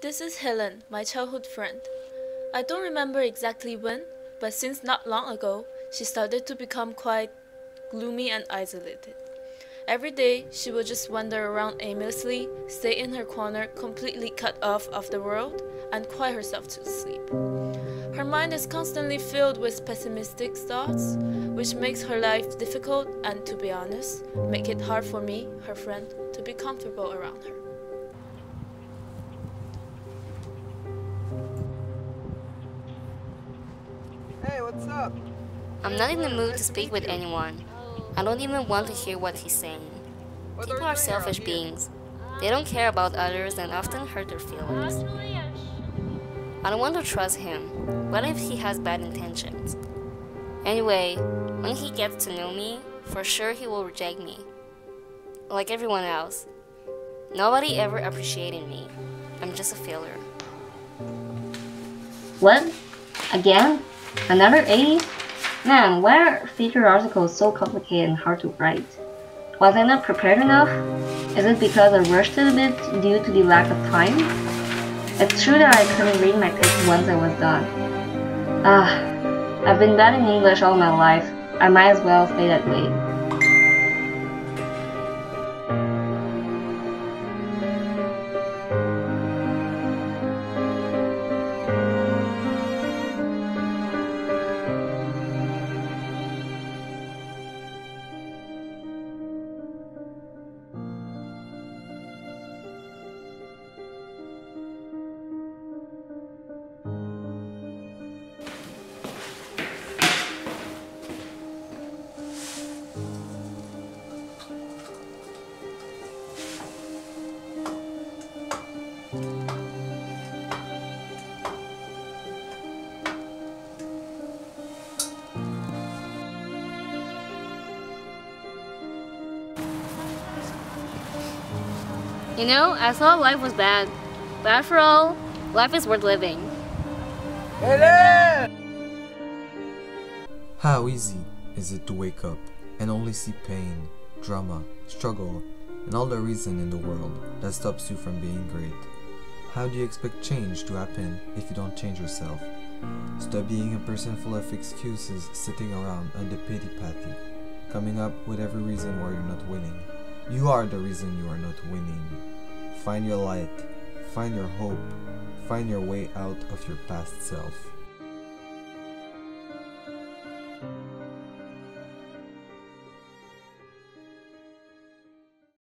This is Helen, my childhood friend. I don't remember exactly when, but since not long ago, she started to become quite gloomy and isolated. Every day, she would just wander around aimlessly, stay in her corner, completely cut off of the world, and cry herself to sleep. Her mind is constantly filled with pessimistic thoughts, which makes her life difficult and, to be honest, make it hard for me, her friend, to be comfortable around her. Hey, what's up? I'm not in the mood to speak with anyone. I don't even want to hear what he's saying. People are selfish beings. They don't care about others and often hurt their feelings. I don't want to trust him. What if he has bad intentions? Anyway, when he gets to know me, for sure he will reject me. Like everyone else. Nobody ever appreciated me. I'm just a failure. What? Again? Another A? Man, why are feature articles so complicated and hard to write? Was I not prepared enough? Is it because I rushed it a bit due to the lack of time? It's true that I couldn't read my text once I was done. Ah, I've been bad in English all my life. I might as well stay that way. You know, I thought life was bad. But after all, life is worth living. Helen! How easy is it to wake up and only see pain, drama, struggle, and all the reason in the world that stops you from being great? How do you expect change to happen if you don't change yourself? Stop being a person full of excuses sitting around on the pity patty, coming up with every reason why you're not winning. You are the reason you are not winning. Find your light, find your hope, find your way out of your past self.